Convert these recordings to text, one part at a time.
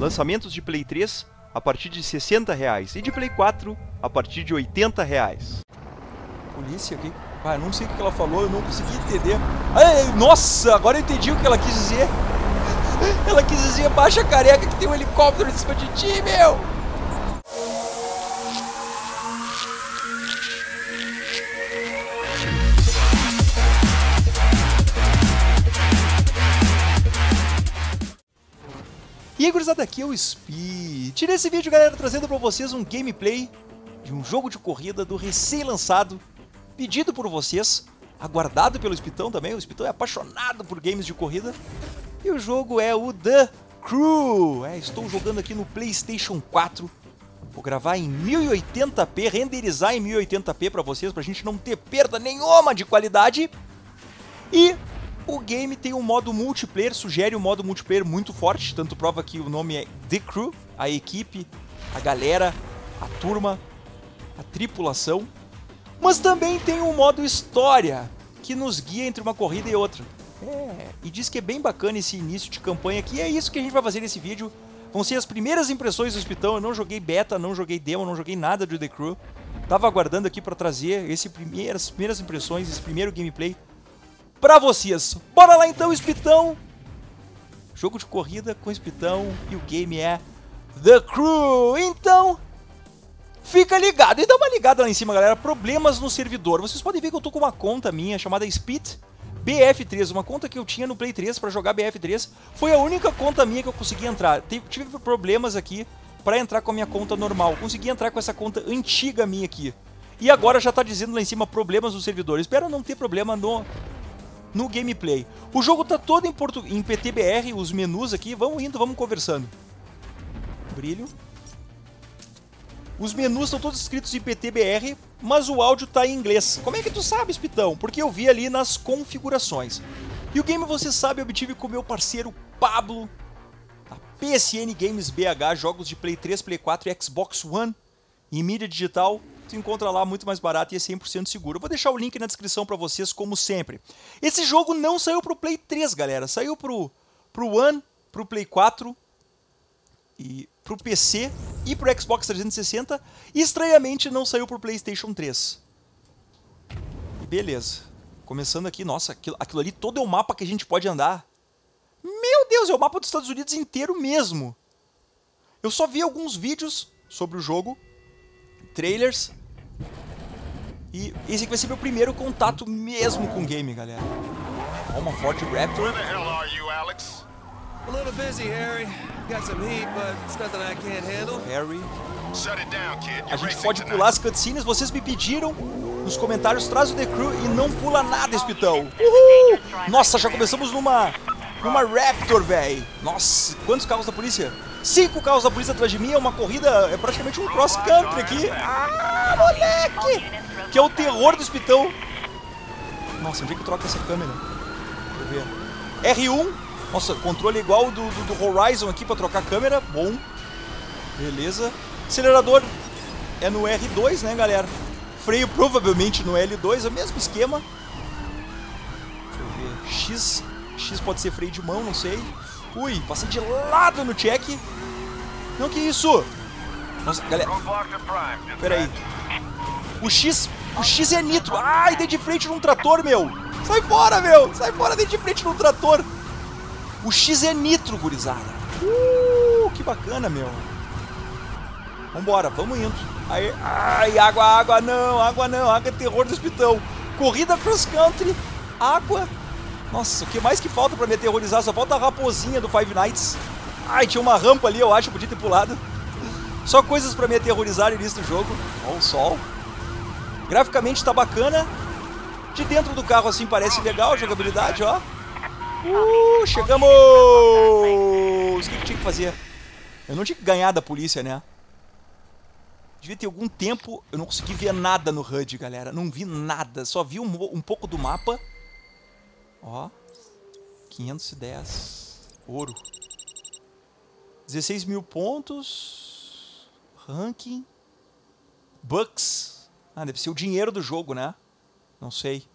Lançamentos de Play 3 a partir de 60 reais e de Play 4 a partir de 80 reais. Polícia aqui. Ah, não sei o que ela falou, eu não consegui entender. Ai, nossa, agora eu entendi o que ela quis dizer. Ela quis dizer baixa careca que tem um helicóptero em cima de ti, meu! E aí, gurizada, aqui é o Speed. Tirei esse vídeo, galera, trazendo pra vocês um gameplay de um jogo de corrida do recém-lançado, pedido por vocês, aguardado pelo Spitão também, o Spitão é apaixonado por games de corrida, e o jogo é o The Crew. É, estou jogando aqui no PlayStation 4, vou gravar em 1080p, renderizar em 1080p pra vocês, pra gente não ter perda nenhuma de qualidade, e o game tem um modo multiplayer, sugere um modo multiplayer muito forte, tanto prova que o nome é The Crew, a equipe, a galera, a turma, a tripulação. Mas também tem um modo história, que nos guia entre uma corrida e outra. É, e diz que é bem bacana esse início de campanha aqui, é isso que a gente vai fazer nesse vídeo. Vão ser as primeiras impressões do Hospital, eu não joguei beta, não joguei demo, não joguei nada do The Crew. Tava aguardando aqui para trazer esse primeiras, primeiras impressões, esse primeiro gameplay pra vocês. Bora lá então, Espitão! Jogo de corrida com Espitão e o game é The Crew. Então, fica ligado. E dá uma ligada lá em cima, galera. Problemas no servidor. Vocês podem ver que eu tô com uma conta minha chamada Speed BF3, uma conta que eu tinha no Play 3 para jogar BF3. Foi a única conta minha que eu consegui entrar. Tive problemas aqui para entrar com a minha conta normal. Consegui entrar com essa conta antiga minha aqui. E agora já tá dizendo lá em cima problemas no servidor. Espero não ter problema no no gameplay. O jogo tá todo em, portu... em PTBR, os menus aqui, vamos indo, vamos conversando. Brilho. Os menus estão todos escritos em PTBR, mas o áudio tá em inglês. Como é que tu sabe, Spitão? Porque eu vi ali nas configurações. E o game, você sabe, eu obtive com meu parceiro Pablo, a PSN Games BH, jogos de Play 3, Play 4 e Xbox One, em mídia digital, tu encontra lá muito mais barato e é 100% seguro. Eu vou deixar o link na descrição para vocês, como sempre. Esse jogo não saiu pro Play 3, galera. Saiu pro, pro One, pro Play 4 e pro PC e pro Xbox 360. E estranhamente não saiu pro PlayStation 3. E beleza. Começando aqui, nossa, aquilo, aquilo ali todo é o mapa que a gente pode andar. Meu Deus, é o mapa dos Estados Unidos inteiro mesmo. Eu só vi alguns vídeos sobre o jogo, trailers, e esse aqui vai ser meu primeiro contato mesmo com o game, galera. Ó, uma Ford Raptor. Where the hell are you, Alex? A little busy, Harry. Got some heat, but it's nothing I can't handle. Harry. Shut it down, kid. A gente pode pular as cutscenes, vocês me pediram nos comentários, traz o The Crew e não pula nada, Espitão. Uhul! Nossa, já começamos numa, numa Raptor, velho. Nossa, quantos carros da polícia? Cinco carros da polícia atrás de mim, é uma corrida, é praticamente um cross-country aqui. Ah, moleque! Que é o terror do Espitão. Nossa, onde é que troca essa câmera? Deixa eu ver. R1. Nossa, controle igual do, do, do Horizon aqui pra trocar câmera. Bom. Beleza. Acelerador é no R2, né, galera? Freio provavelmente no L2, é o mesmo esquema. Deixa eu ver. X. X pode ser freio de mão, não sei. Ui, passei de lado no check. Não, que isso? Nossa, galera, pera aí. O X, o X é nitro. Ai, dei de frente num trator, meu. Sai fora, meu. Sai fora, dei de frente num trator. O X é nitro, gurizada. Uh, que bacana, meu. Vambora, vamos indo. Aí, ai, água, água não, água não, água é terror do hospital. Corrida cross country, água. Nossa, o que mais que falta pra me aterrorizar? Só falta a raposinha do Five Nights. Ai, tinha uma rampa ali, eu acho, podia ter pulado. Só coisas pra me aterrorizar no início do jogo. Ó, o sol. Graficamente tá bacana. De dentro do carro assim parece legal a jogabilidade, ó. Uh, chegamos! O que, que tinha que fazer? Eu não tinha que ganhar da polícia, né? Devia ter algum tempo, eu não consegui ver nada no HUD, galera. Não vi nada, só vi um, um pouco do mapa. Ó, 510 ouro. 16 mil pontos. Ranking. Bucks. Ah, deve ser o dinheiro do jogo, né? Não sei.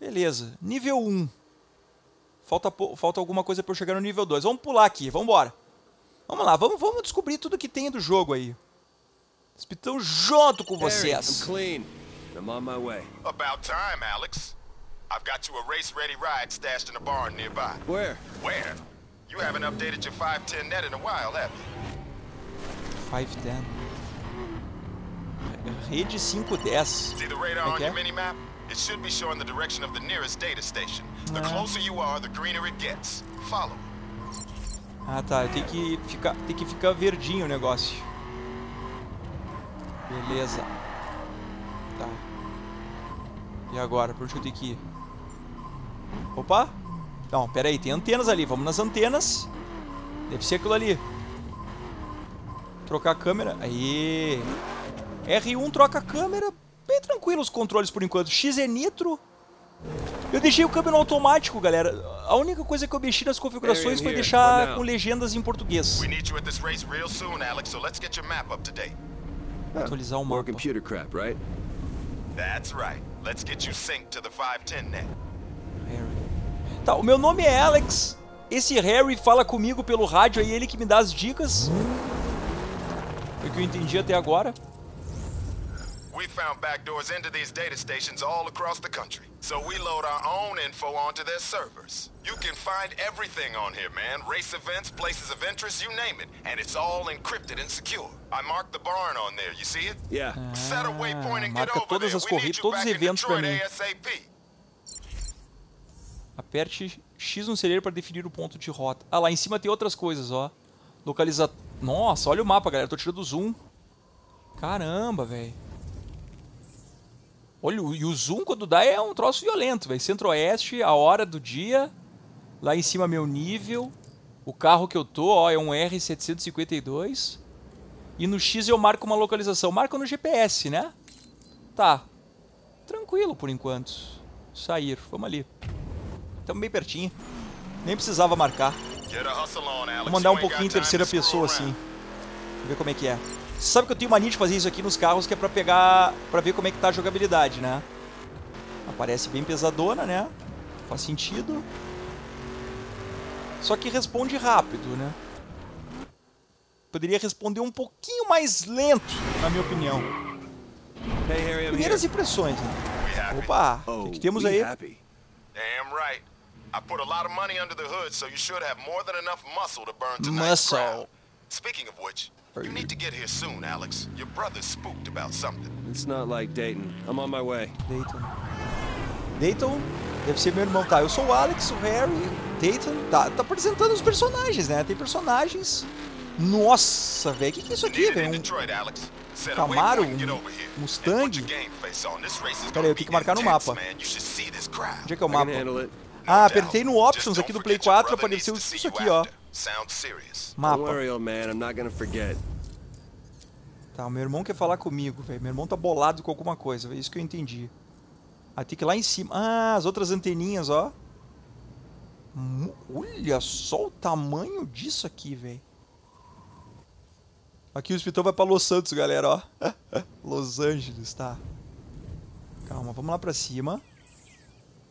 Beleza. Nível 1. Falta, falta alguma coisa pra eu chegar no nível 2. Vamos pular aqui, vamos embora. Vamos lá, vamos, vamos descobrir tudo que tem do jogo aí. Espitão junto com Harry, vocês. clean. I'm on my way. About time, Alex. I've got you a race-ready ride stashed in a barn nearby. Where? Where? You haven't updated your 510 net in a while, have you? 510. Rede 510. See the radar on Okay. your mini-map? It should be showing the direction of the nearest data station. The Yeah. closer you are, the greener it gets. Follow. Ah tá, tem que ficar, tem que ficar verdinho o negócio. Beleza. Tá. E agora, por onde eu tenho que ir? Opa! Não, pera aí, tem antenas ali, vamos nas antenas. Deve ser aquilo ali. Trocar a câmera. Aí. R1 troca a câmera. Bem tranquilo os controles por enquanto. X é nitro. Eu deixei o câmbio no automático, galera. A única coisa que eu mexi nas configurações foi deixar com legendas em português. Soon, Alex, so. Atualizar o More mapa. computer crap, right? That's right. Let's get you synced to the 510 net. Harry. Tá, o meu nome é Alex. Esse Harry fala comigo pelo rádio aí, ele que me dá as dicas. Foi o que eu entendi até agora. We found backdoors into these data stations all across the country. So we load our own info onto their servers. You can find everything on here, man. Race events, places of interest, you name it. And it's all encrypted and secure. I marked the barn on there, you see it? Yeah. Set a waypoint and get marca over todas there. as We corridas, need you todos os back in Detroit. ASAP. Aperte X no celeiro para definir o ponto de rota. Ah, lá em cima tem outras coisas, ó. Localiza... Nossa, olha o mapa, galera. Tô tirando o zoom. Caramba, velho. Olha, e o zoom quando dá é um troço violento, velho. Centro-Oeste, a hora do dia. Lá em cima meu nível. O carro que eu tô, ó, é um R752. E no X eu marco uma localização. Marca no GPS, né? Tá. Tranquilo por enquanto. Sair. Vamos ali. Estamos bem pertinho. Nem precisava marcar. Vou mandar um pouquinho em terceira pessoa assim. Ver como é que é. Você sabe que eu tenho mania de fazer isso aqui nos carros que é pra pegar. pra ver como é que tá a jogabilidade, né? Aparece bem pesadona, né? Faz sentido. Só que responde rápido, né? Poderia responder um pouquinho mais lento, na minha opinião. Primeiras impressões, né? Opa, o Oh, que, que temos aí? muscle Speaking of which, you need to get here soon, Alex. Your brother's spooked about something. It's not like Dayton. I'm on my way. Dayton. Dayton deve ser meu irmão. Tá, eu sou o Alex, o Harry. Dayton. Tá, tá apresentando os personagens, né? Tem personagens. Nossa, velho. O que, que é isso aqui, velho? Um- Camaro, um. Mustang. And put your game face on. This race is Pera aí, gonna eu tenho que marcar no mapa. Onde é que é o mapa? Ah, apertei no Options aqui do Play forget your 4 brother apareceu isso aqui, ó. Sounds serious. Mapa. Don't worry, old man. I'm not gonna forget. Tá, o meu irmão quer falar comigo, velho. Meu irmão tá bolado com alguma coisa, é isso que eu entendi. Ah, tem que ir lá em cima. Ah, as outras anteninhas, ó. Olha só o tamanho disso aqui, velho. Aqui o hospital vai pra Los Santos, galera, ó. Los Angeles, tá. Calma, vamos lá pra cima.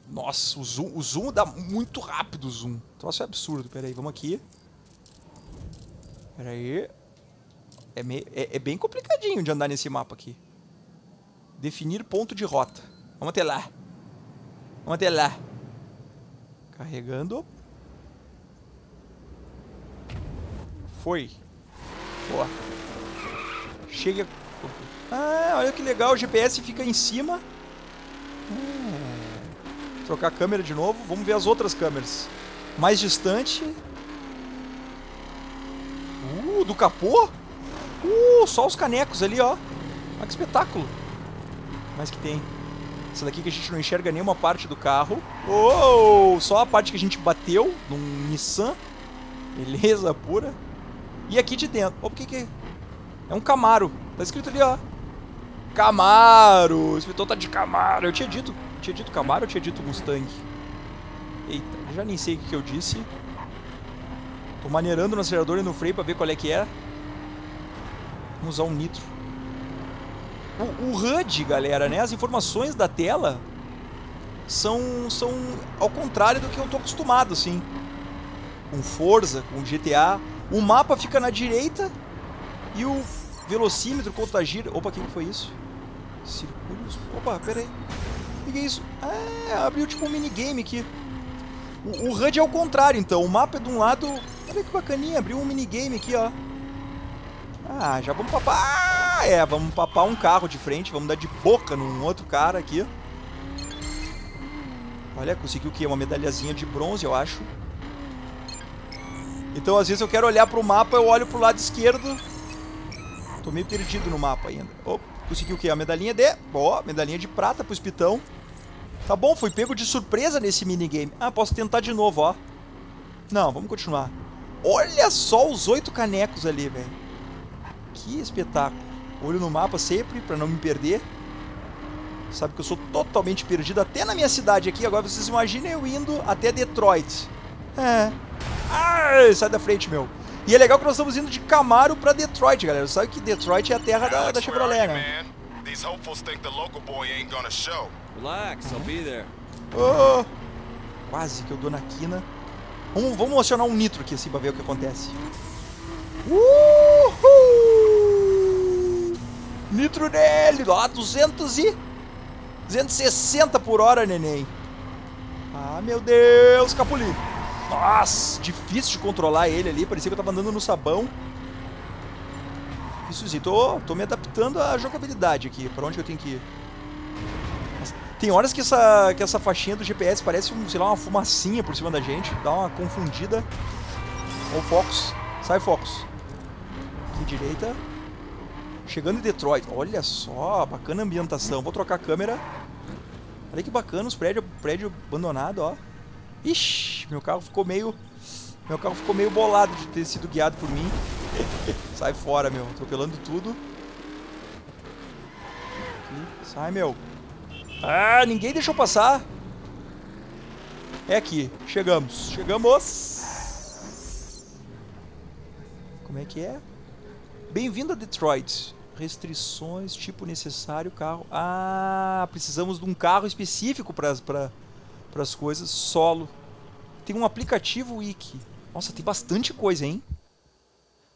Nossa, o zoom, o zoom dá muito rápido, o zoom. O troço é absurdo. Pera aí, vamos aqui. Pera aí. É, é- é bem complicadinho de andar nesse mapa aqui. Definir ponto de rota. Vamos até lá. Vamos até lá. Carregando. Foi. Boa. Chega. Ah, olha que legal. O GPS fica em cima. É. Trocar a câmera de novo. Vamos ver as outras câmeras. Mais distante. Do capô. Uh, só os canecos ali, ó. Olha que espetáculo. Mas que tem. Essa daqui que a gente não enxerga nenhuma parte do carro. Oh, só a parte que a gente bateu num Nissan. Beleza pura. E aqui de dentro. Ó, o que que é? É um Camaro. Tá escrito ali, ó. Camaro. O inspetor tá de Camaro. Eu tinha dito, tinha dito Camaro ou tinha dito Mustang? Eita, já nem sei o que, que eu disse. Tô maneirando no acelerador e no freio pra ver qual é que é. Vamos usar um nitro. O, o HUD, galera, né? As informações da tela são, são ao contrário do que eu tô acostumado, assim. Com Forza, com GTA. O mapa fica na direita e o velocímetro, contagir... Opa, o que foi isso? Circulos... Opa, pera aí. O que é isso? Ah, abriu tipo um minigame aqui. O, o HUD é o contrário, então. O mapa é de um lado... Olha que bacaninha, abriu um minigame aqui, ó. Ah, já vamos papar... Ah, é, vamos papar um carro de frente. Vamos dar de boca num outro cara aqui. Olha, conseguiu o quê? Uma medalhazinha de bronze, eu acho. Então, às vezes eu quero olhar pro mapa, eu olho pro lado esquerdo. Tô meio perdido no mapa ainda. Oh, conseguiu o quê? A medalhinha de... Ó, oh, medalhinha de prata pro espitão. Tá bom, fui pego de surpresa nesse minigame. Ah, posso tentar de novo, ó. Não, vamos continuar. Olha só os oito canecos ali, velho. Que espetáculo. Olho no mapa sempre, pra não me perder. Sabe que eu sou totalmente perdido até na minha cidade aqui. Agora vocês imaginem eu indo até Detroit. É. Ai, sai da frente, meu. E é legal que nós estamos indo de Camaro pra Detroit, galera. Sabe que Detroit é a terra da, da Chevrolet, né? These hopefuls think the local boy ain't gonna show. Relax, I'll be there. Oh, quase que eu dou na quina. Vamos, vamos acionar um nitro aqui assim pra ver o que acontece. Uhul! Nitro nele! Ó, 200 e... 260 por hora, neném. Ah, meu Deus, Capuli. Nossa, difícil de controlar ele ali. Parecia que eu tava andando no sabão. Isso tô, tô me adaptando à jogabilidade aqui. Pra onde eu tenho que ir? Tem horas que essa, que essa faixinha do GPS parece, um, sei lá, uma fumacinha por cima da gente. Dá uma confundida. Ó o Focus. Sai, Focus. Aqui, direita. Chegando em Detroit. Olha só, bacana a ambientação. Vou trocar a câmera. Olha que bacana os prédios, prédio abandonado, ó. Ixi, meu carro ficou meio... Meu carro ficou meio bolado de ter sido guiado por mim. Sai fora, meu. Atropelando tudo. Aqui. Sai, meu. Ah, ninguém deixou passar. É aqui. Chegamos. Chegamos. Como é que é? Bem-vindo a Detroit. Restrições, tipo necessário, carro. Ah, precisamos de um carro específico para as coisas. Solo. Tem um aplicativo wiki. Nossa, tem bastante coisa, hein?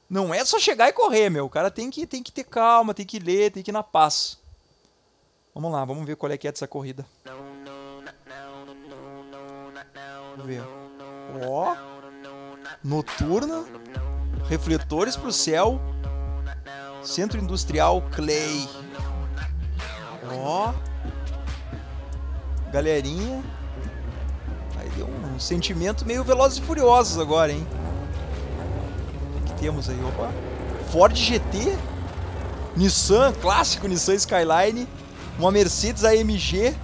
Não é só chegar e correr, meu. O cara tem que, tem que ter calma, tem que ler, tem que ir na paz. Vamos lá, vamos ver qual é que é dessa corrida. Vamos ver. Ó. Noturna. Refletores pro céu. Centro Industrial Clay. Ó. Galerinha. Aí deu um sentimento meio Velozes e Furiosos agora, hein? O que temos aí? Opa. Ford GT. Nissan, clássico Nissan Skyline. Uma Mercedes AMG.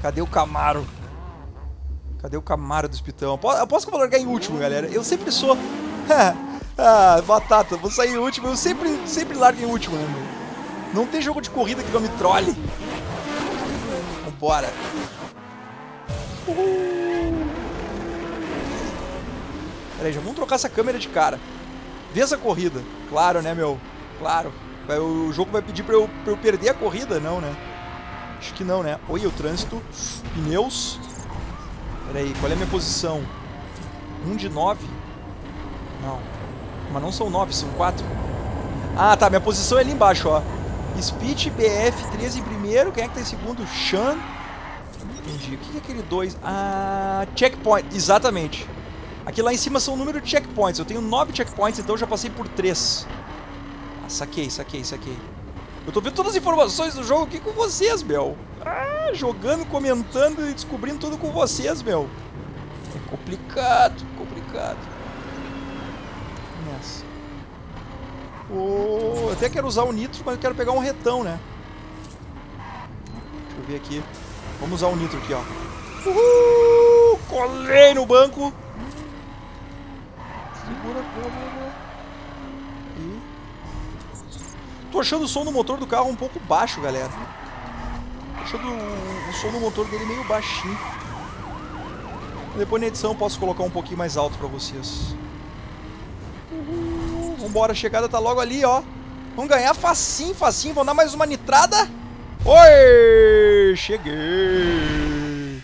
Cadê o Camaro? Cadê o Camaro do Espitão? Aposto que eu vou largar em último, galera. Eu sempre sou... ah, batata. Vou sair em último. Eu sempre, sempre largo em último, né, meu? Não tem jogo de corrida que não me trole. Vambora. Uhul. Já vamos trocar essa câmera de cara. Vê essa corrida. Claro, né, meu? Claro. O jogo vai pedir pra eu, pra eu perder a corrida? Não, né? Acho que não, né? Oi, o trânsito. Pneus. Pera aí, qual é a minha posição? Um de nove? Não. Mas não são nove, são quatro. Ah, tá. Minha posição é ali embaixo, ó. Speed, BF, 13 em primeiro. Quem é que tá em segundo? Shan. Entendi. O que é aquele dois? Ah, checkpoint. Exatamente. Aqui lá em cima são o número de checkpoints. Eu tenho nove checkpoints, então já passei por três. Ah, saquei, saquei, saquei. Eu tô vendo todas as informações do jogo aqui com vocês, meu. Ah, jogando, comentando e descobrindo tudo com vocês, meu. É complicado, complicado. Nessa. Oh, eu até quero usar o nitro, mas eu quero pegar um retão, né? Deixa eu ver aqui. Vamos usar o nitro aqui, ó. Uhul! Colei no banco. Segura a câmera. Tô achando o som do motor do carro um pouco baixo, galera. Tô achando o, som do motor dele meio baixinho. Depois na edição eu posso colocar um pouquinho mais alto pra vocês. Uhul. Vambora, a chegada tá logo ali, ó. Vamos ganhar facinho, facinho. Vamos dar mais uma nitrada. Oi! Cheguei!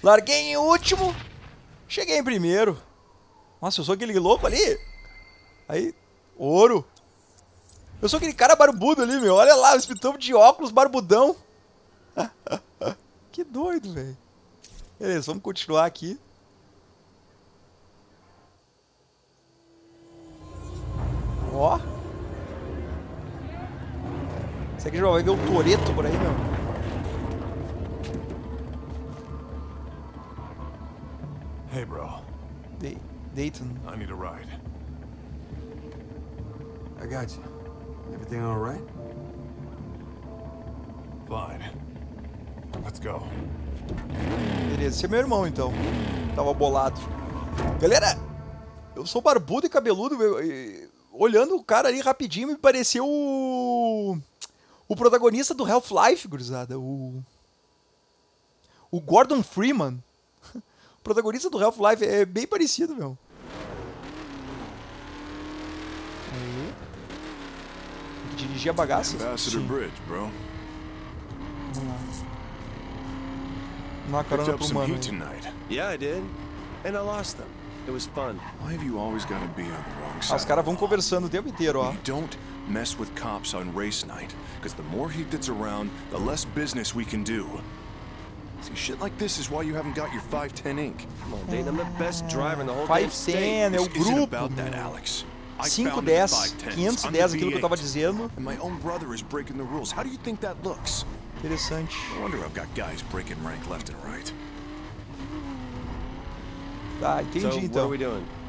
Larguei em último. Cheguei em primeiro. Nossa, eu sou aquele louco ali. Aí, ouro. Eu sou aquele cara barbudo ali, meu. Olha lá, espitão de óculos, barbudão. que doido, velho. Beleza, vamos continuar aqui. Ó. Será que a gente vai ver o Toreto por aí, meu? Hey, bro. De Dayton. I need a ride. I got you. Everything all right? Fine. Let's go. Beleza, esse é meu irmão então. Tava bolado. Galera, eu sou barbudo e cabeludo. eu- e- olhando o cara ali rapidinho, me pareceu o. O protagonista do Half-Life, gurizada. O. O Gordon Freeman. O protagonista do Half-Life é bem parecido, meu. Aí. Tem que dirigir a bagaça. Ambassador Sim. Bridge, bro. Vamos lá. Uma carona pro mano. Yeah, I did. And I lost them. It was fun. Why have you always got to be on the wrong Ah, os caras vão conversando o tempo inteiro, ó. You don't mess with cops on race night, because the more heat that's around, the less business we can do. See, shit like this is why you haven't got your 510 ink. Come on, Dane. I'm the best driver in the whole damn state. 510 é o grupo. about that, meu. Alex. I 510, founded the 510s. I'm the 510, aquilo que eu tava V8. dizendo. Interessante. Tá, entendi então.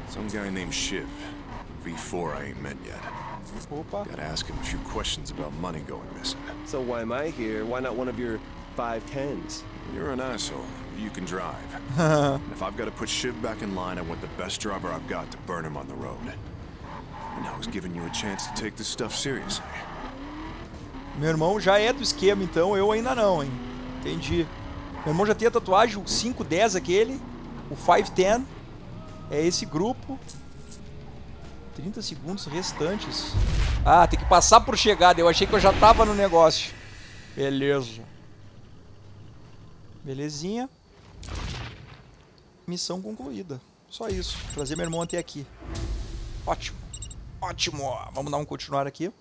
Some guy named Shiv. V4 I ain't met yet. Opa. Gotta ask him a few questions about money going missing. So why am I here? Why not one of your 510s? You're an asshole. You can drive. if I've got to put Shiv back in line, I want the best driver I've got to burn him on the road. Meu irmão já é do esquema, então eu ainda não, hein. Entendi. Meu irmão já tem a tatuagem, o 510 aquele, o 510. É esse grupo. 30 segundos restantes. Ah, tem que passar por chegada. Eu achei que eu já tava no negócio. Beleza. Belezinha. Missão concluída. Só isso. Trazer meu irmão até aqui. Ótimo. Ótimo. Vamos dar um continuar aqui.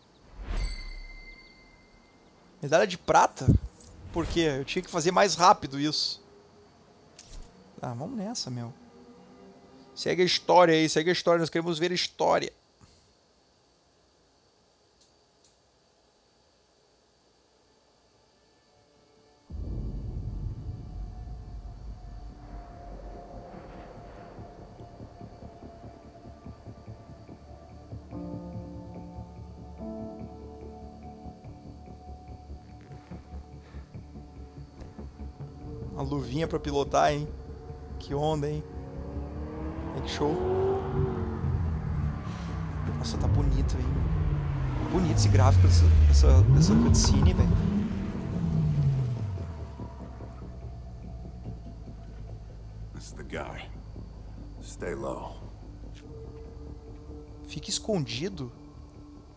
Medalha de prata? Por quê? Eu tinha que fazer mais rápido isso. Ah, vamos nessa, meu. Segue a história aí, segue a história. Nós queremos ver a história. Luvinha pra pilotar, hein? Que onda, hein? É que show. Nossa, tá bonito, hein? Bonito esse gráfico dessa, dessa, dessa cutscene, velho. This is the guy. Stay low. Fica escondido.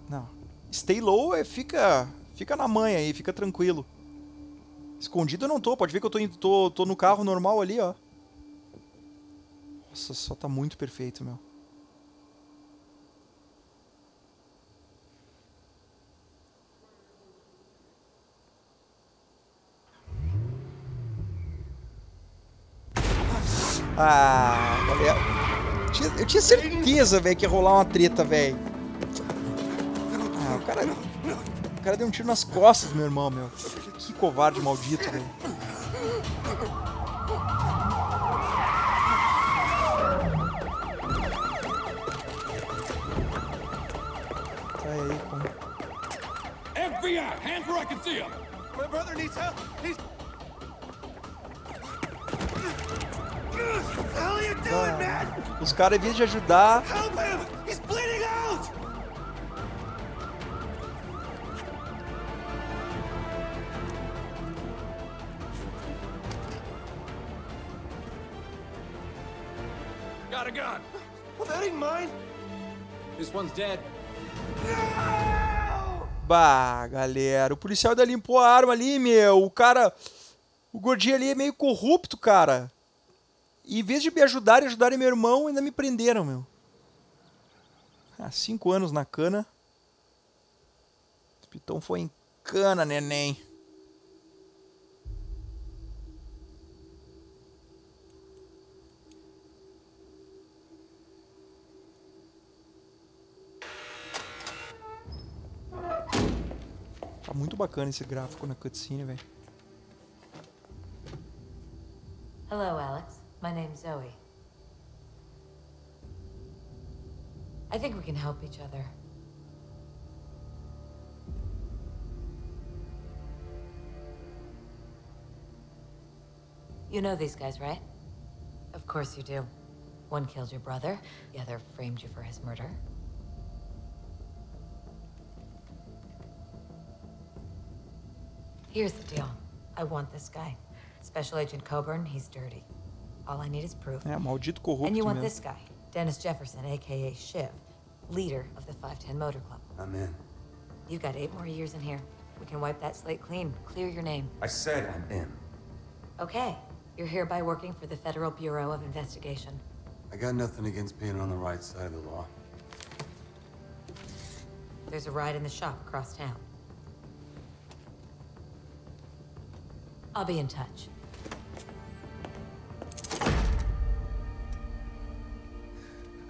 Não. Stay low é fica, fica na manha aí, fica tranquilo. Escondido eu não tô, pode ver que eu tô, indo- tô, tô no carro normal ali, ó. Nossa, só tá muito perfeito, meu. Ah, galera. Eu tinha, certeza, velho, que ia rolar uma treta, velho. Ah, o cara. O cara deu um tiro nas costas do meu irmão, meu. Que covarde maldito, velho. Sai aí, como. FBI, hands where I can see them. My brother needs help. He's. Man? Os caras, em vez de ajudar, gun. Well, that ain't mine. This one's dead. Bah, galera, o policial ainda limpou a arma ali, meu. O cara. O gordinho ali é meio corrupto, cara. E em vez de me ajudarem, ajudarem meu irmão, ainda me prenderam, meu. Ah, cinco anos na cana. Esse pitão foi em cana, neném. Muito bacana esse gráfico na cutscene, velho. Hello, Alex. My name's Zoe. I think we can help each other. You know these guys, right? Of course you do. One killed your brother, the other framed you for his murder. Here's the deal. I want this guy. Special Agent Coburn, he's dirty. All I need is proof. É, maldito corrupto And you want mesmo. this guy, Dennis Jefferson, aka Shiv, leader of the 510 Motor Club. I'm in. You've got eight more years in here. We can wipe that slate clean, clear your name. I said I'm in. Okay, you're hereby working for the Federal Bureau of Investigation. I got nothing against being on the right side of the law. There's a ride in the shop across town. I'll be in touch.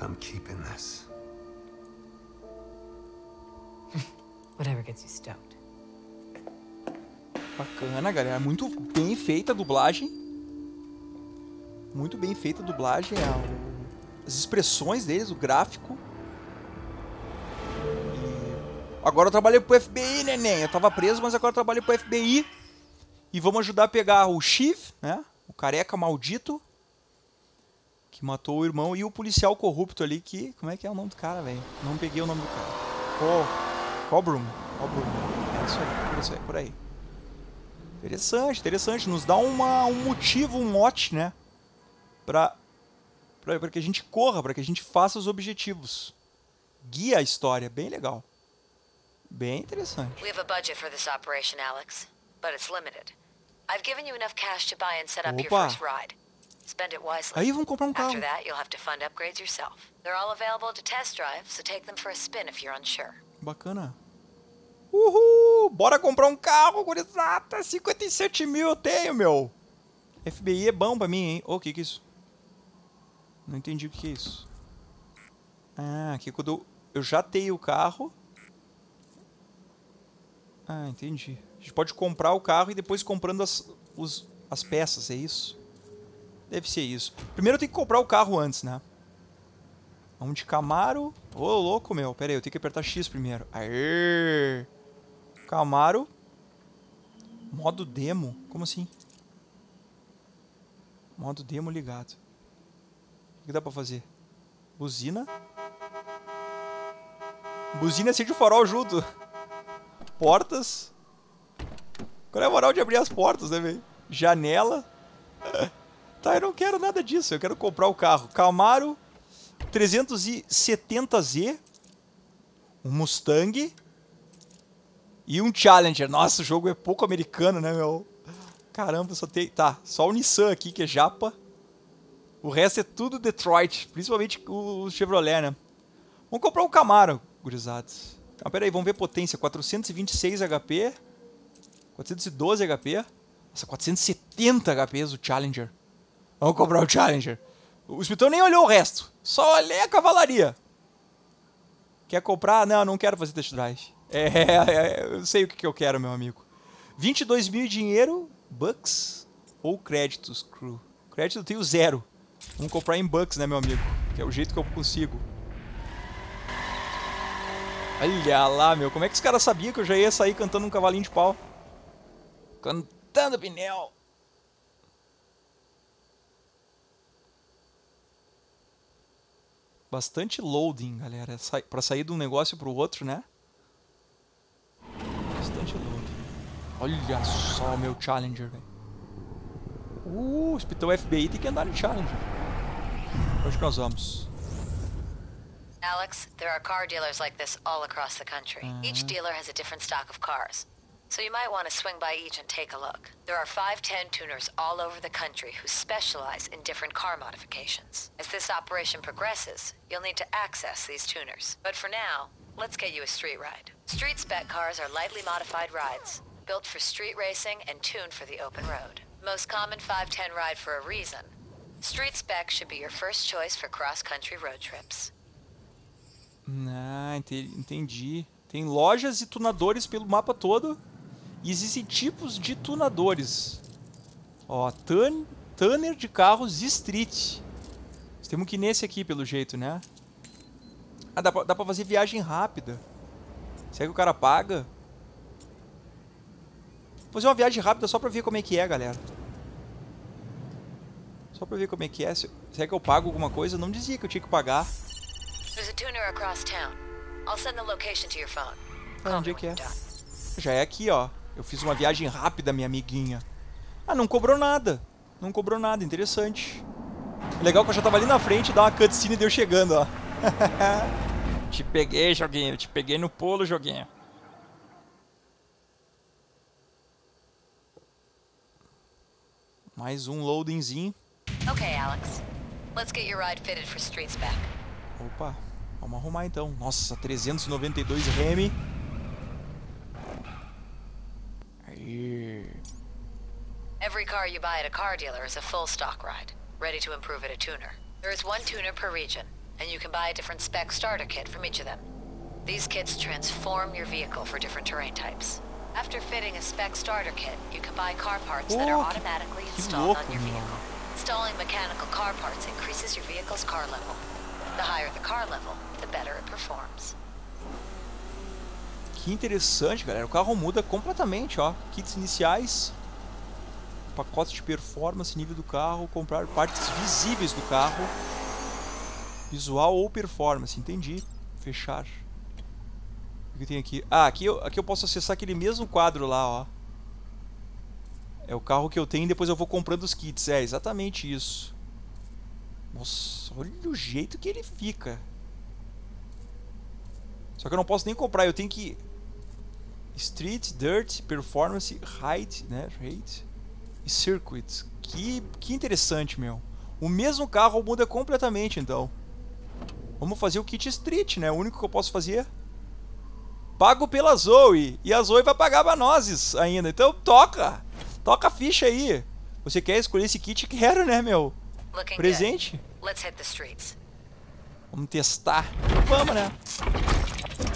I'm keeping this. Whatever gets you stoked. Bacana, galera. Muito bem feita a dublagem. Muito bem feita a dublagem. o- As expressões deles, o gráfico. E Agora eu trabalhei pro FBI, neném. Eu tava preso, mas agora eu trabalhei pro FBI. E vamos ajudar a pegar o Chief, né? O careca maldito. Que matou o irmão. E o policial corrupto ali que... Como é que é o nome do cara, velho? Não peguei o nome do cara. Co... Cobrum. Cobrum. É isso aí. É isso aí, por aí. Interessante, interessante. Nos dá uma, um motivo, um mote, né? Pra, pra que a gente corra, pra que a gente faça os objetivos. Guia a história. Bem legal. Bem interessante. We have a budget for this operation, Alex, but it's limited. I've given you enough cash to buy and set up your Opa. first ride. Spend it wisely. Aí vamos comprar um carro. After that, you'll have to fund upgrades yourself. They're all available to test drive, so take them for a spin if you're unsure. Bacana. Uhul! Bora comprar um carro, gurizada! 57 mil eu tenho, meu! FBI é bom pra mim, hein? Ô, o que que é isso? Não entendi o que que é isso. Ah, aqui quando eu, eu já tenho o carro... Ah, entendi. A gente pode comprar o carro e depois comprando as, os, as peças, é isso? Deve ser isso. Primeiro tenho que comprar o carro antes, né? Vamos de Camaro. Ô, louco, meu. Pera aí, eu tenho que apertar X primeiro. Aê! Camaro. Modo demo? Como assim? Modo demo ligado. O que dá pra fazer? Buzina. Buzina acende o farol junto. Portas. Qual é a moral de abrir as portas, né, velho? Janela. Tá, eu não quero nada disso. Eu quero comprar o carro. Camaro 370Z. Um Mustang. E um Challenger. Nossa, o jogo é pouco americano, né, meu? Caramba, só tem... Tá, só o Nissan aqui, que é japa. O resto é tudo Detroit. Principalmente o Chevrolet, né? Vamos comprar um Camaro, gurizados. Ah, pera aí, vamos ver potência. 426 HP. 412 HP. Nossa, 470 HP o Challenger. Vamos comprar o Challenger. O Spitão nem olhou o resto. Só olhei a cavalaria. Quer comprar? Não, não quero fazer test drive. É, é, eu sei o que, que eu quero, meu amigo. 22 mil dinheiro, bucks ou créditos, crew. Crédito eu tenho zero. Vamos comprar em bucks, né, meu amigo? Que é o jeito que eu consigo. Olha lá, meu. Como é que os caras sabiam que eu já ia sair cantando um cavalinho de pau? Cantando pneu. Bastante loading, galera. Sa pra sair de um negócio pro outro, né? Bastante loading. Olha só o meu Challenger, velho. Uh, o Spitão FBI tem que andar no Challenger. Onde que nós vamos? Alex, there are car dealers like this all across the country. Each dealer has a different stock of cars. So you might want to swing by each and take a look. There are 510 tuners all over the country who specialize in different car modifications. As this operation progresses, you'll need to access these tuners. But for now, let's get you a street ride. Street spec cars are lightly modified rides, built for street racing and tuned for the open road. Most common 510 ride for a reason. Street spec should be your first choice for cross-country road trips. Ah, entendi. Tem lojas e tunadores pelo mapa todo. E existem tipos de tunadores. Ó, tan Tanner de carros street. Nós temos que ir nesse aqui, pelo jeito, né? Ah, dá pra, dá pra fazer viagem rápida. Será que o cara paga? Vou fazer uma viagem rápida só pra ver como é que é, galera. Só pra ver como é que é. Se- Será que eu pago alguma coisa? Não dizia que eu tinha que pagar. There's a tuner across town. I'll send the location to your phone. Ah, onde é que é? Já é aqui, ó. Eu fiz uma viagem rápida, minha amiguinha. Ah, não cobrou nada. Não cobrou nada, interessante. Legal que eu já tava ali na frente, dá uma cutscene e deu chegando, ó. te peguei, joguinho. Te peguei no pulo, joguinho. Mais um loadingzinho. Okay, Alex. Let's get your ride fitted for street spec. Opa, vamos arrumar então. Nossa, 392 rem. Aí. Every car you buy at a car dealer is a full stock ride, ready to improve at a tuner. There is one tuner per region, and you can buy a different spec starter kit from each of them. These kits transform your vehicle for different terrain types. After fitting a spec starter kit, you can buy car parts that are automatically installed on your vehicle. Installing mechanical car parts increases your vehicle's car level. The higher the car level, the better it performs. Que interessante, galera. O carro muda completamente, ó. Kits iniciais, pacote de performance, nível do carro, comprar partes visíveis do carro, visual ou performance. Entendi. Fechar. O que tem aqui? Ah, aqui eu, aqui eu posso acessar aquele mesmo quadro lá, ó. É o carro que eu tenho e depois eu vou comprando os kits. É, exatamente isso. Nossa, olha o jeito que ele fica. Só que eu não posso nem comprar, eu tenho que Street, Dirt, Performance, Height, né? Height e Circuit. Que, que interessante, meu. O mesmo carro muda completamente, então. Vamos fazer o kit Street, né? O único que eu posso fazer. Pago pela Zoe. E a Zoe vai pagar pra nós ainda. Então toca. Toca a ficha aí. Você quer escolher esse kit? Quero, né, meu? Presente. Vamos testar. Vamos, né?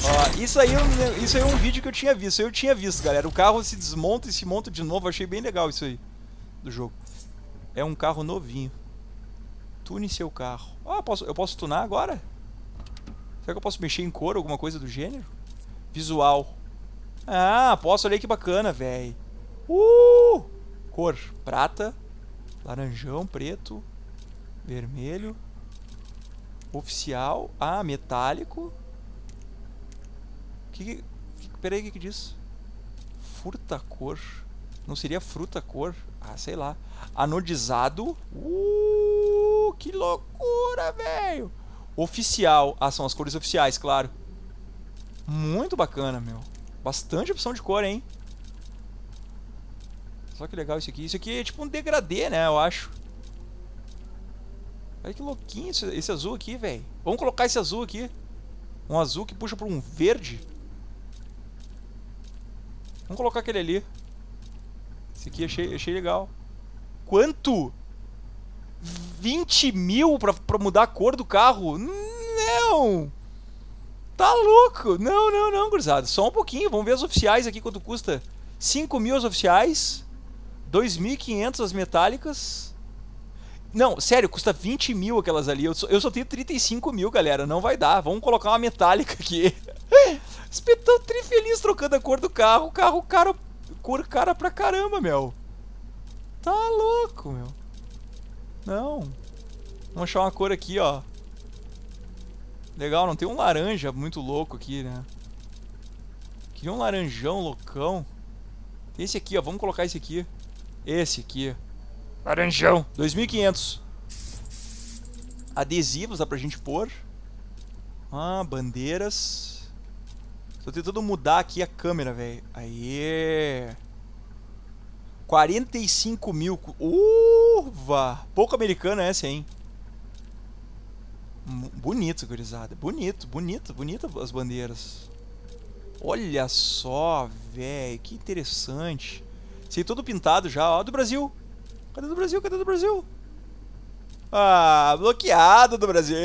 Ó, isso aí, é um- isso aí é um vídeo que eu tinha visto. Eu tinha visto, galera. O carro se desmonta e se monta de novo. Achei bem legal isso aí do jogo. É um carro novinho. Tune seu carro. Ah, posso, eu posso tunar agora? Será que eu posso mexer em cor, alguma coisa do gênero? Visual. Ah, posso. Olha aí que bacana, velho. Uh! Cor. Prata. Laranjão, preto. Vermelho. Oficial. Ah, metálico. Que, que peraí, o que que diz? Furta cor. Não seria fruta cor? Ah, sei lá. Anodizado. Uh, que loucura, velho. Oficial. Ah, são as cores oficiais, claro. Muito bacana, meu. Bastante opção de cor, hein? Só que legal isso aqui. Isso aqui é tipo um degradê, né? Eu acho. Olha que louquinho esse, esse azul aqui, velho. Vamos colocar esse azul aqui. Um azul que puxa para um verde. Vamos colocar aquele ali. Esse aqui achei, achei legal. Quanto? 20 mil pra, pra mudar a cor do carro? Não! Tá louco! Não, não, não, gurizada. Só um pouquinho. Vamos ver as oficiais aqui quanto custa. 5 mil as oficiais. 2.500 as metálicas. Não, sério, custa 20 mil aquelas ali. Eu só, eu só tenho 35 mil, galera. Não vai dar. Vamos colocar uma metálica aqui. Espetão trifeliz trocando a cor do carro. Carro cara. Cor cara pra caramba, meu. Tá louco, meu. Não. Vamos achar uma cor aqui, ó. Legal, não tem um laranja muito louco aqui, né? Queria um laranjão loucão. Tem esse aqui, ó. Vamos colocar esse aqui. Esse aqui. Laranjão. 2.500. Adesivos dá pra gente pôr. Ah, bandeiras. Tô tentando mudar aqui a câmera, velho. Aê! 45 mil. Uva! Pouco americana essa, hein? Bonito, gurizada. Bonito, bonito, bonito as bandeiras. Olha só, velho. Que interessante. Sei todo pintado já. Ó, do Brasil. Cadê do Brasil? Cadê do Brasil? Ah, bloqueado do Brasil.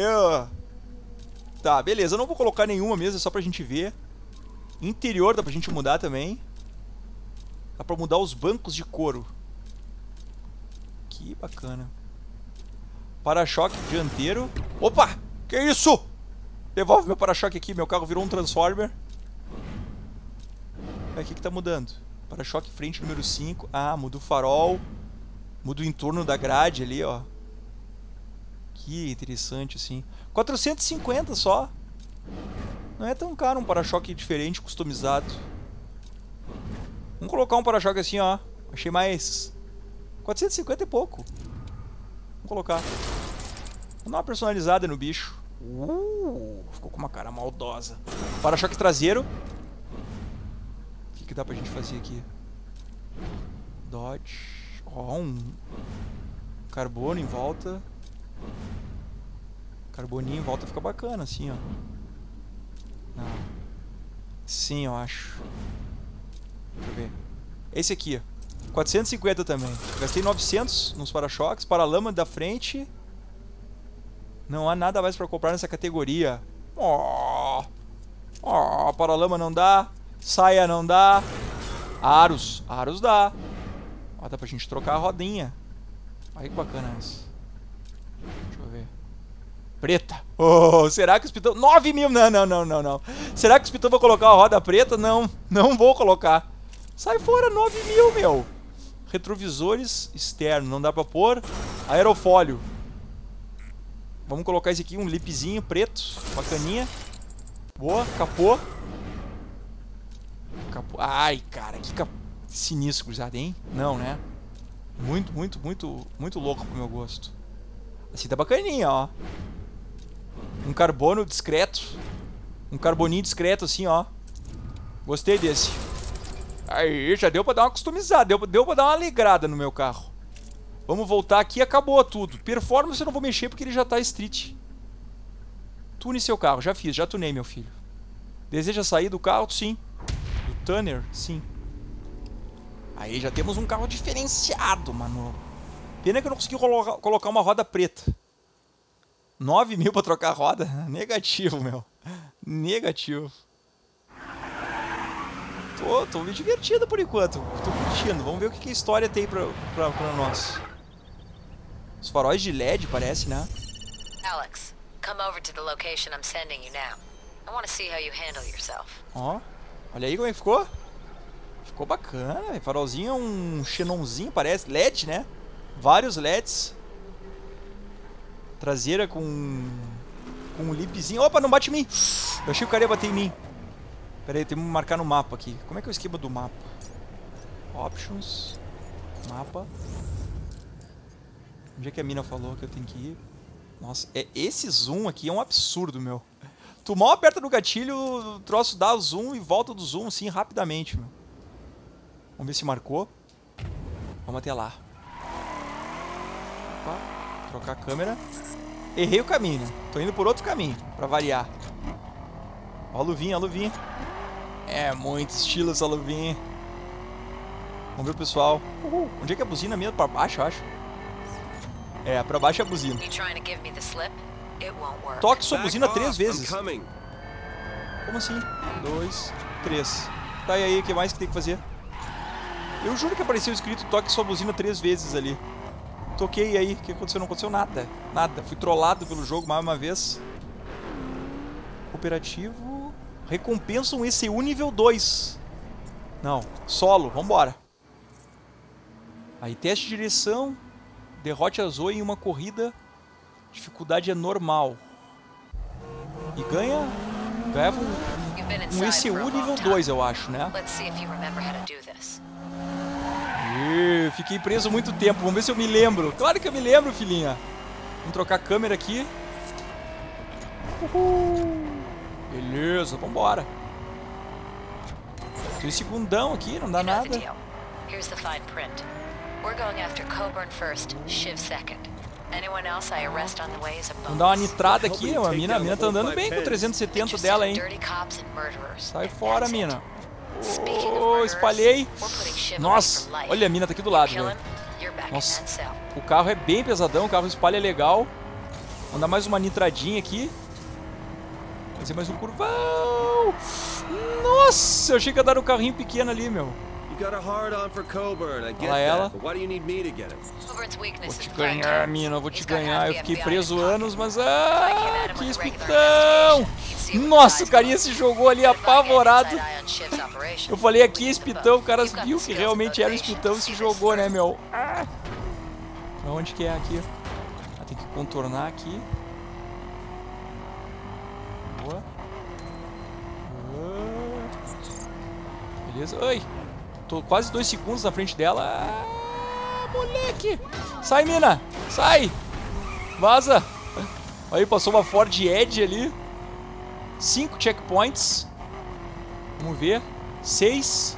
Tá, beleza. Eu não vou colocar nenhuma mesmo, é só pra gente ver. Interior dá pra gente mudar também. Dá pra mudar os bancos de couro. Que bacana. Para-choque dianteiro. Opa! Que isso? Devolve meu para-choque aqui. Meu carro virou um Transformer. É, o que que tá mudando? Para-choque frente número 5. Ah, muda o farol. Muda o entorno da grade ali, ó. Que interessante, assim. 450 só. Não é tão caro um para-choque diferente, customizado. Vamos colocar um para-choque assim, ó. Achei mais... 450 é pouco. Vamos colocar. Vamos dar uma personalizada no bicho. Uh, ficou com uma cara maldosa. Para-choque traseiro. O que, que dá pra gente fazer aqui? Dodge. Ó, um carbono em volta. Carboninho em volta fica bacana, assim, ó. Não. Sim, eu acho. Deixa eu ver. Esse aqui, ó. 450 também. Gastei 900 nos para-choques. Para-lama da frente. Não há nada mais pra comprar nessa categoria. Ó. Ó, para-lama não dá. Saia não dá. Aros. Aros dá. Ó, dá pra gente trocar a rodinha. Olha que bacana essa. Preta. Oh, será que os pitão... 9 mil? Não, não, não, não, não. Será que os pitão vão colocar a roda preta? Não, não vou colocar. Sai fora, 9 mil, meu. Retrovisores externos, não dá pra pôr. Aerofólio. Vamos colocar esse aqui, um lipzinho preto, bacaninha. Boa, capô. Capô. Ai, cara, que cap... sinistro, gurizada, hein? Não, né? Muito, muito, muito, muito louco pro meu gosto. Assim tá bacaninha, ó. Um carbono discreto. Um carboninho discreto, assim, ó. Gostei desse. Aí, já deu pra dar uma customizada. Deu, deu pra dar uma alegrada no meu carro. Vamos voltar aqui acabou tudo. Performance eu não vou mexer porque ele já tá street. Tune seu carro. Já fiz, já tunei, meu filho. Deseja sair do carro? Sim. Do Tanner? Sim. Aí já temos um carro diferenciado, mano. Pena que eu não consegui colo colocar uma roda preta. 9 mil pra trocar a roda? Negativo, meu. Negativo. Tô, tô me divertindo por enquanto. Tô curtindo. Vamos ver o que, que a história tem pra, pra, pra nós. Os faróis de LED parece, né? Alex, come over to the location I'm sending you now. I want to see how you handle yourself. Ó. Olha aí como é que ficou. Ficou bacana. Farolzinho é um xenonzinho, parece. LED, né? Vários LEDs. Traseira com... Com um lipzinho. Opa, não bate em mim. Eu achei que o cara ia bater em mim. Pera aí, temos que marcar no mapa aqui. Como é que é o esquema do mapa? Options. Mapa. Onde é que a mina falou que eu tenho que ir? Nossa, é, esse zoom aqui é um absurdo, meu. Tu mal aperta no gatilho, o troço dá zoom e volta do zoom assim rapidamente, meu. Vamos ver se marcou. Vamos até lá. Opa, trocar a câmera. Errei o caminho. Tô indo por outro caminho, pra variar. Ó a luvinha, a luvinha. É muito estilo essa luvinha. Vamos ver o pessoal. Uhul. Onde é que é a buzina mesmo? Pra baixo, eu acho. É, pra baixo é a buzina. Toque sua buzina três vezes. Como assim? Dois, três. Tá, e aí, o que mais que tem que fazer? Eu juro que apareceu escrito toque sua buzina três vezes ali. Toquei aí, o que aconteceu? Não aconteceu nada. Nada. Fui trollado pelo jogo mais uma vez. Cooperativo. Recompensa um ECU nível 2. Não, solo, vambora. Aí, teste de direção. Derrote a Zoe em uma corrida. Dificuldade é normal. E ganha. Ganhava um, um ECU nível time. 2, eu acho, né? Let's see if you remember how to do this. Fiquei preso muito tempo. Vamos ver se eu me lembro. Claro que eu me lembro, filhinha. Vamos trocar a câmera aqui. Uhul. Beleza, vambora. Dois segundão aqui, não dá nada. Here's the fine print. We're going after Coburn first, Shiv second. Anyone else I arrest on the way is a bonus. Vamos dar uma nitrada aqui, a mina, a mina tá andando bem com 370 Interested dela, in hein? Sai fora, mina. Oh, espalhei. Nossa, olha a mina tá aqui do lado, velho. back Nossa. O carro é bem pesadão, o carro espalha legal. Vamos dar mais uma nitradinha aqui. Fazer mais um curvão. Nossa, eu achei que ia dar um carrinho pequeno ali, meu. You got a hard on for Coburn, I get Olha ela. that, but why do you need me to get him? Coburn's weakness Vou te ganhar, mina, eu vou te ganhar. have Eu fiquei preso anos, mas ah, que espitão! Nossa, o carinha se jogou ali apavorado. Eu falei aqui espitão, o cara viu que realmente era motivation espitão e se jogou, né, meu? Ah. Pra onde que é aqui? Ah, tem que contornar aqui. Boa. Boa. Beleza. Ai! Tô quase dois segundos na frente dela. Ah, moleque! Sai, mina! Sai! Vaza! Aí, passou uma Ford Edge ali. Cinco checkpoints. Vamos ver. Seis.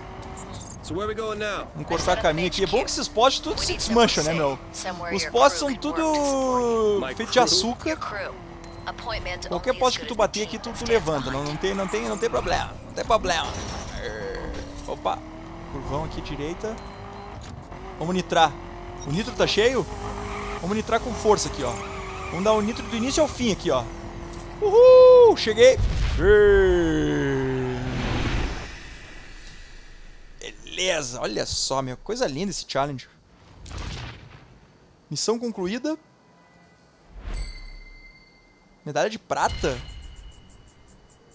Vamos cortar caminho aqui. É bom que esses postes tudo se desmancham, né, meu? Os postes são tudo feito de açúcar. Qualquer poste que tu bater aqui, tu, tu levanta. Não, não, tem, não, tem, não tem problema. Não tem problema. Opa. Curvão aqui, direita. Vamos nitrar. O nitro tá cheio? Vamos nitrar com força aqui, ó. Vamos dar o nitro do início ao fim aqui, ó. Uhul! Cheguei! Beleza, olha só, meu. Coisa linda esse challenge. Missão concluída. Medalha de prata.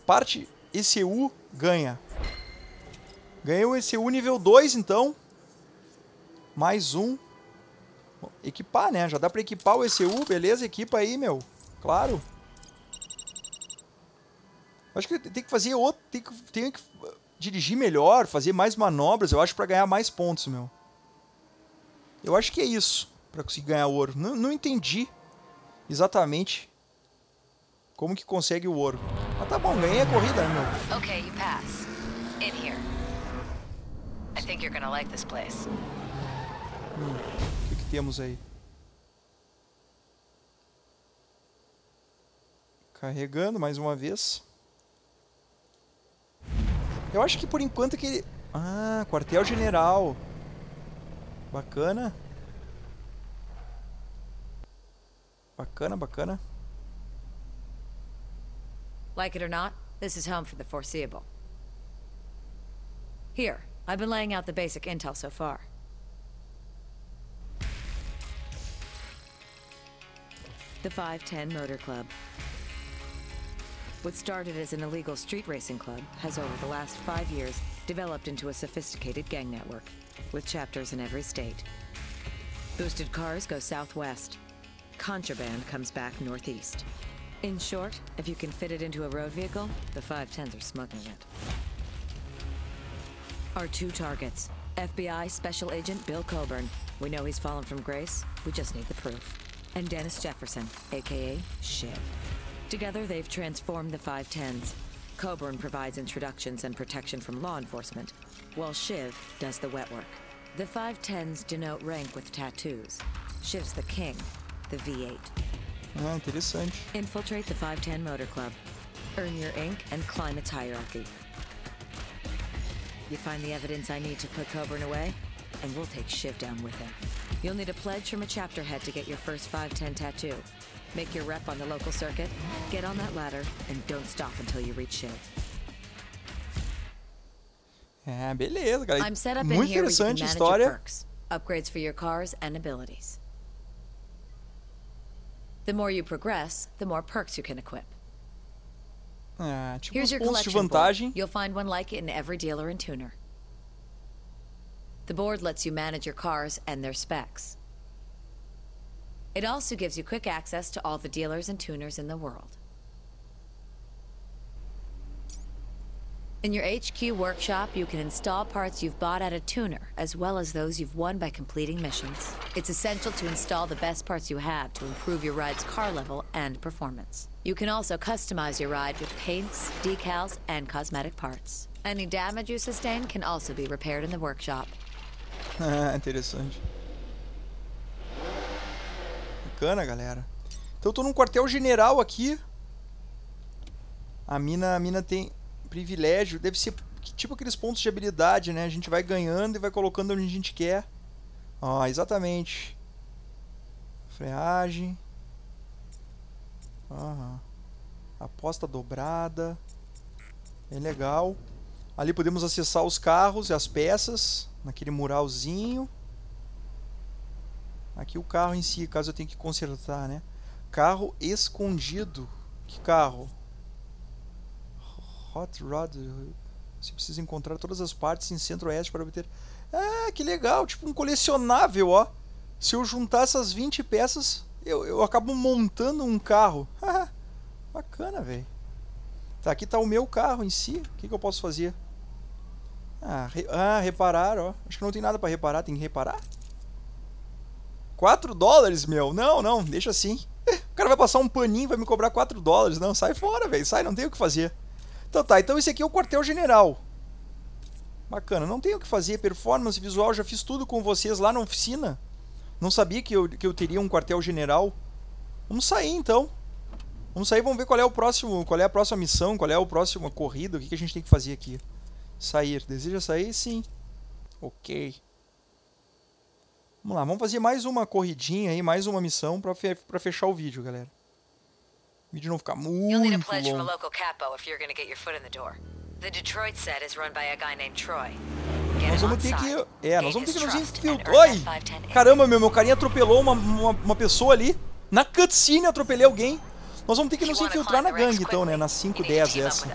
Parte ECU ganha. Ganhei o ECU nível 2, então. Mais um. Equipar, né? Já dá pra equipar o ECU, beleza? Equipa aí, meu. Claro. Acho que tem que fazer outro. Tem que, tem que dirigir melhor, fazer mais manobras, eu acho, pra ganhar mais pontos, meu. Eu acho que é isso, pra conseguir ganhar ouro. Não, não entendi exatamente como que consegue o ouro. Mas tá bom, ganhei a corrida, né, meu? Okay, you pass. In here. I think you're gonna like this place. O que, que temos aí? Carregando mais uma vez. Eu acho que por enquanto que ele... Ah, quartel-general. Bacana. Bacana, bacana. Like it or not, this is home for the foreseeable. Here, I've been laying out the basic intel so far. The 510 Motor Club. What started as an illegal street racing club has over the last five years developed into a sophisticated gang network, with chapters in every state. Boosted cars go southwest. Contraband comes back northeast. In short, if you can fit it into a road vehicle, the 510s are smuggling it. Our two targets FBI Special Agent Bill Coburn. We know he's fallen from grace, we just need the proof. And Dennis Jefferson, aka Shiv. Together, they've transformed the 510s. Coburn provides introductions and protection from law enforcement, while Shiv does the wet work. The 510s denote rank with tattoos. Shiv's the king, the V8. Ah, interessante. Infiltrate the 510 Motor Club. Earn your ink and climb its hierarchy. You find the evidence I need to put Coburn away, and we'll take Shiv down with him. You'll need a pledge from a chapter head to get your first 510 tattoo. Make your rep on the local circuit, get on that ladder, and don't stop until you reach Shiv. É, beleza, cara. I'm set up in Muito here where interessante a manage your história. perks, upgrades for your cars, and abilities. The more you progress, the more perks you can equip. Ah, tipo Here's your de collection board. vantagem. You'll find one like it in every dealer and tuner. The board lets you manage your cars and their specs. It also gives you quick access to all the dealers and tuners in the world. In your HQ workshop, you can install parts you've bought at a tuner, as well as those you've won by completing missions. It's essential to install the best parts you have to improve your ride's car level and performance. You can also customize your ride with paints, decals, and cosmetic parts. Any damage you sustain can also be repaired in the workshop. Ah, interessante. Bacana, galera. Então eu tô num quartel general aqui. A mina, a mina tem privilégio. Deve ser tipo aqueles pontos de habilidade, né? A gente vai ganhando e vai colocando onde a gente quer. Ó, exatamente. Freagem. Aham. Aposta dobrada. É legal. Ali podemos acessar os carros e as peças. Naquele muralzinho. Aqui o carro em si, caso eu tenha que consertar, né? Carro escondido. Que carro? Hot Rod. Você precisa encontrar todas as partes em centro-oeste para obter... Ah, que legal! Tipo um colecionável, ó. Se eu juntar essas 20 peças, eu, eu acabo montando um carro. Bacana, velho. Tá, aqui tá o meu carro em si. O que, que eu posso fazer? Ah, re... ah, reparar, ó. Acho que não tem nada para reparar. Tem que reparar? 4 dólares, meu? Não, não, deixa assim. O cara vai passar um paninho, vai me cobrar 4 dólares. Não, sai fora, velho. Sai, não tem o que fazer. Então tá, então esse aqui é o quartel-general. Bacana, não tem o que fazer. Performance visual, já fiz tudo com vocês lá na oficina. Não sabia que eu, que eu teria um quartel-general. Vamos sair então. Vamos sair, vamos ver qual é o próximo, qual é a próxima missão, qual é a próxima corrida, o que, que a gente tem que fazer aqui. Sair. Deseja sair? Sim. Ok. Vamos lá, vamos fazer mais uma corridinha aí, mais uma missão pra, fe pra fechar o vídeo, galera. O vídeo não ficar muito longo. Nós vamos ter que... É, nós vamos ter que nos infiltrar... Oi! Caramba, meu, meu carinha atropelou uma, uma, uma pessoa ali. Na cutscene atropelei alguém. Nós vamos ter que nos infiltrar na gangue, então, né? Na 510 essa.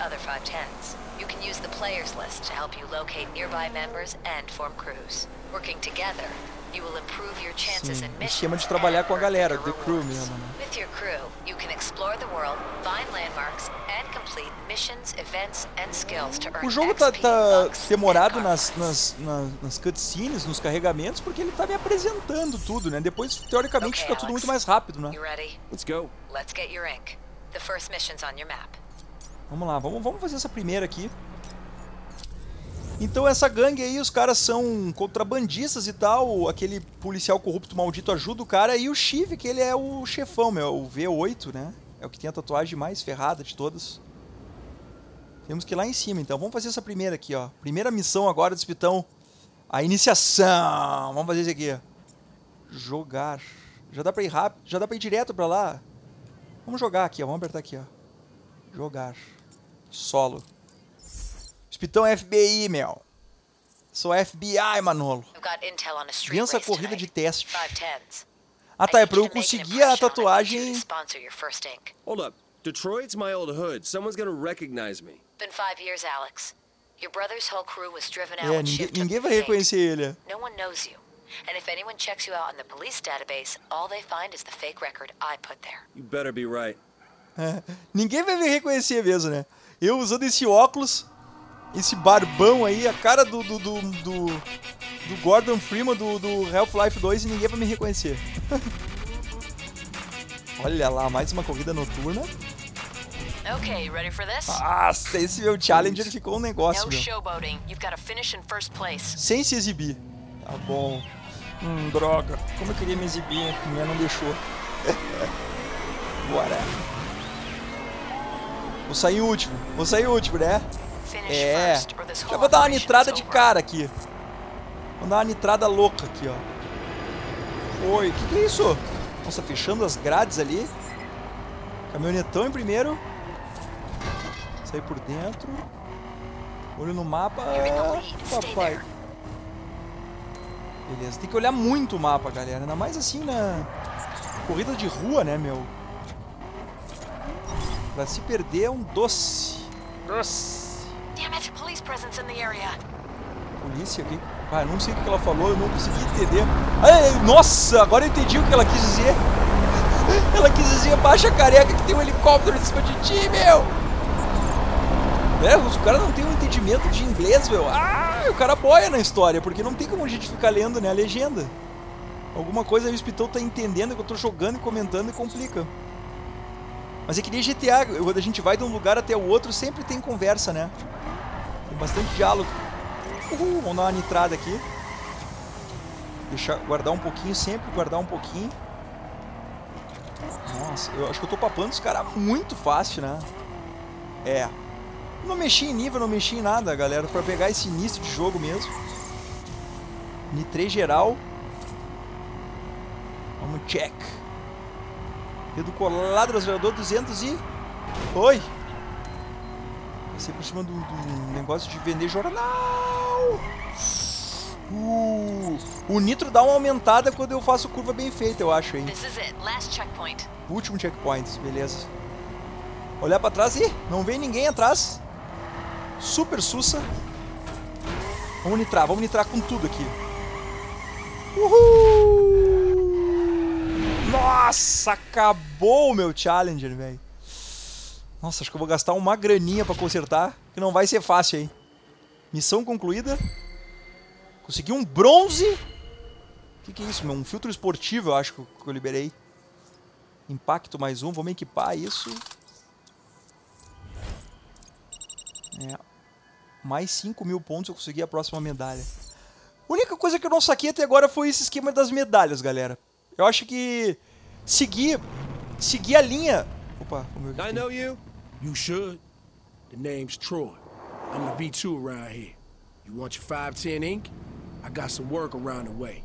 You can use the players list to help you locate nearby members and form crews. Working together, you will improve your chances in missions. Esquema de trabalhar com a galera, the crew mesmo, né? With your crew, you can explore the world, find landmarks and complete missions, events and skills to earn O jogo tá, tá demorado nas, nas, nas, nas cutscenes, nos carregamentos, porque ele tá me apresentando tudo, né? Depois, teoricamente, okay, fica tudo muito mais rápido, né? Let's go. Let's get your ink. The first mission's on your map. Vamos lá, vamos, vamos fazer essa primeira aqui. Então essa gangue aí, os caras são contrabandistas e tal, aquele policial corrupto maldito ajuda o cara, e o Chive, que ele é o chefão, meu, o V8, né? É o que tem a tatuagem mais ferrada de todas. Temos que ir lá em cima, então. Vamos fazer essa primeira aqui, ó. Primeira missão agora do Espitão. A iniciação. Vamos fazer isso aqui. Jogar. Já dá pra ir rápido, já dá pra ir direto pra lá. Vamos jogar aqui, ó. Vamos apertar aqui, ó. Jogar. Solo. Espitão FBI, meu. Sou FBI, Manolo. Vença a corrida de teste. Ah tá, é pra eu conseguir a tatuagem... Hold up. Detroit's my old hood. Someone's gonna recognize me. Been five years, Alex. Your brother's whole crew was driven out é, ninguém, ninguém vai reconhecer ele. No one knows you. And if anyone checks you out on the police database, all they find is the fake record I put there. You better be right. É, ninguém vai me reconhecer mesmo, né? Eu usando esse óculos, esse barbão aí, a cara do, do, do, do, do Gordon Freeman do, do Half-Life 2 e ninguém vai me reconhecer. Olha lá, mais uma corrida noturna. Okay, ready for this? Nossa, esse meu challenger ficou um negócio, meu. Sem se exibir. Tá bom. Hum, droga. Como eu queria me exibir, a minha não deixou. Bora. Vou sair último. Vou sair último, né? É. Já vou dar uma nitrada de cara aqui. Vou dar uma nitrada louca aqui, ó. Oi, o que, que é isso? Nossa, fechando as grades ali. Caminhonetão em primeiro. Sair por dentro. Olho no mapa. Papai. Beleza, tem que olhar muito o mapa, galera. Ainda mais assim na corrida de rua, né, meu? Pra se perder é um doce. Doce. Polícia aqui? Ah, não sei o que ela falou, eu não consegui entender. Ai, nossa, agora eu entendi o que ela quis dizer. Ela quis dizer baixa careca que tem um helicóptero em cima de ti, meu. É, os caras não tem um entendimento de inglês, meu. Ah, o cara boia na história, porque não tem como a gente ficar lendo, né, a legenda. Alguma coisa aí o Spitou tá entendendo que eu tô jogando e comentando e complica. Mas é que nem GTA, quando a gente vai de um lugar até o outro, sempre tem conversa, né? bastante diálogo. Uhul, vamos dar uma nitrada aqui. Guardar um pouquinho sempre, guardar um pouquinho. Nossa, eu acho que eu tô papando os caras muito fácil, né? É. Não mexi em nível, não mexi em nada, galera, pra pegar esse início de jogo mesmo. Nitrei geral. Vamos check. Dedo colado, acelerador 200 e... Oi! Passei por cima do, do negócio de vender jornal. Uh, o nitro dá uma aumentada quando eu faço curva bem feita, eu acho, hein? Último checkpoint, beleza. Olhar pra trás e não vem ninguém atrás. Super sussa. Vamos nitrar, vamos nitrar com tudo aqui. Uhul! Nossa, acabou o meu Challenger, velho. Nossa, acho que eu vou gastar uma graninha pra consertar, que não vai ser fácil, hein. Missão concluída. Consegui um bronze. O que, que, é isso, meu? Um filtro esportivo, eu acho que eu liberei. Impacto mais um, vamos equipar isso. É. Mais 5 mil pontos eu consegui a próxima medalha. A única coisa que eu não saquei até agora foi esse esquema das medalhas, galera. Eu acho que seguir, seguir a linha... Opa, vamos ver I know you. You should. The name's Troy. I'm the V2 around here. You want your 510 ink? I got some work around the way.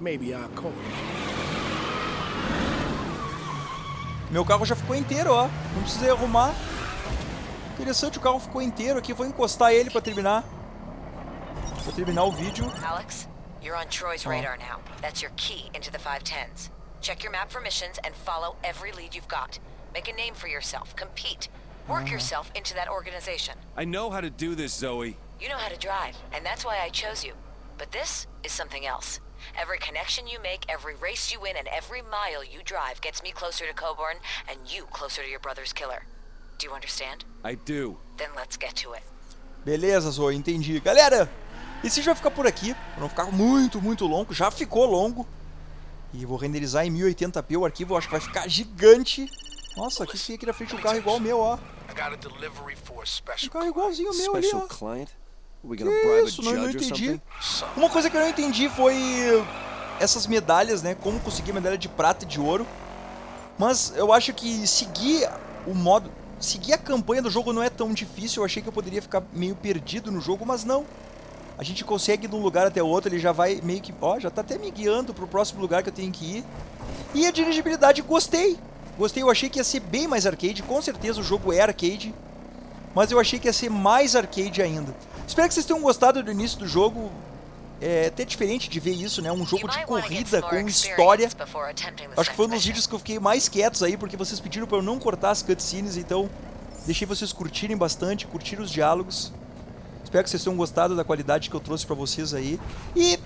Maybe I'll call you. Meu carro já ficou inteiro, ó. Não precisei arrumar. Interessante, o carro ficou inteiro aqui. Vou encostar ele pra terminar. Pra terminar o vídeo. Alex, you're on Troy's radar now. That's your key into the 510s. Check your map for missions and follow every lead you've got. Make a name for yourself. Compete. Work uh-huh. yourself into that organization. I know how to do this, Zoe. You know how to drive, and that's why I chose you. But this is something else. Every connection you make, every race you win, and every mile you drive gets me closer to Coburn and you closer to your brother's killer. Do you understand? I do. Then let's get to it. Beleza, Zoe, entendi. Galera, esse vai ficar por aqui, pra não ficar muito, muito longo. Já ficou longo. E vou renderizar em 1080p o arquivo, acho que vai ficar gigante. Nossa, aqui fica aqui na frente um carro igual o meu, ó. Um carro igualzinho o meu ali, ó. Que isso, não, não entendi. Uma coisa que eu não entendi foi essas medalhas, né? Como conseguir medalha de prata e de ouro. Mas eu acho que seguir o modo... Seguir a campanha do jogo não é tão difícil. Eu achei que eu poderia ficar meio perdido no jogo, mas não. A gente consegue ir de um lugar até outro, ele já vai meio que... Ó, já tá até me guiando pro próximo lugar que eu tenho que ir. E a dirigibilidade, gostei. Gostei, eu achei que ia ser bem mais arcade. Com certeza o jogo é arcade. Mas eu achei que ia ser mais arcade ainda. Espero que vocês tenham gostado do início do jogo. É até diferente de ver isso, né? Um jogo de corrida com história. Acho que foi um dos vídeos que eu fiquei mais quietos aí, porque vocês pediram para eu não cortar as cutscenes, então deixei vocês curtirem bastante, curtir os diálogos. Espero que vocês tenham gostado da qualidade que eu trouxe para vocês aí. E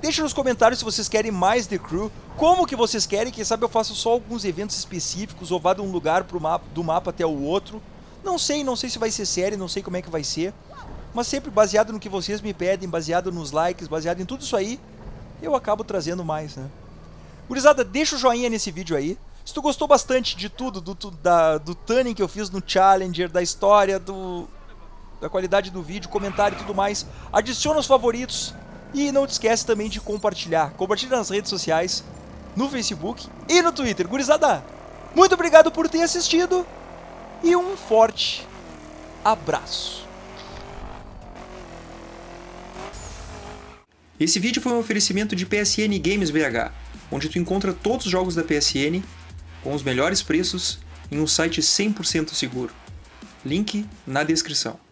deixe nos comentários se vocês querem mais The Crew, como que vocês querem, quem sabe eu faço só alguns eventos específicos, ou vá de um lugar pro mapa, do mapa até o outro. Não sei, não sei se vai ser série, não sei como é que vai ser. Mas sempre baseado no que vocês me pedem, baseado nos likes, baseado em tudo isso aí, eu acabo trazendo mais, né? Gurizada, deixa o joinha nesse vídeo aí. Se tu gostou bastante de tudo, do, do, da, do tuning que eu fiz no Challenger, da história, do, da qualidade do vídeo, comentário e tudo mais, adiciona os favoritos. E não te esquece também de compartilhar. Compartilha nas redes sociais, no Facebook e no Twitter. Gurizada, muito obrigado por ter assistido e um forte abraço. Esse vídeo foi um oferecimento de PSN Games BH, onde tu encontra todos os jogos da PSN com os melhores preços em um site 100% seguro. Link na descrição.